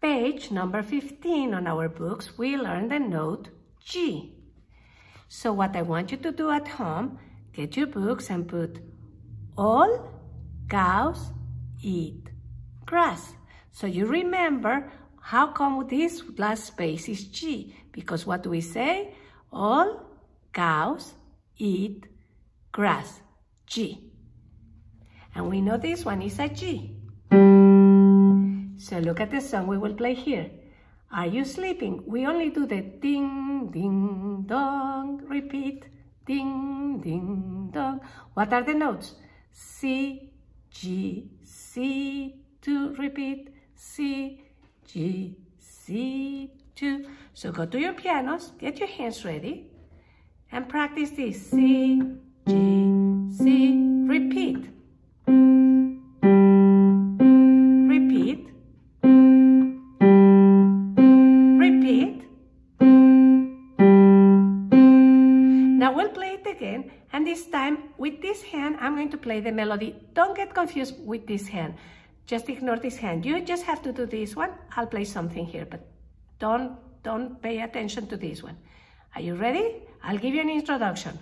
page number 15 on our books, we learn the note G. So what I want you to do at home, get your books and put all cows eat grass. So you remember how come this last space is G? Because what do we say? All cows eat grass. G. And we know this one is a G. Look at the song we will play here. Are you sleeping? We only do the ding, ding, dong. Repeat. Ding, ding, dong. What are the notes? C, G, C, 2. Repeat. C, G, C, 2. So go to your pianos, get your hands ready, and practice this. C, And this time, with this hand, I'm going to play the melody. Don't get confused with this hand. Just ignore this hand. You just have to do this one. I'll play something here, but don't, don't pay attention to this one. Are you ready? I'll give you an introduction.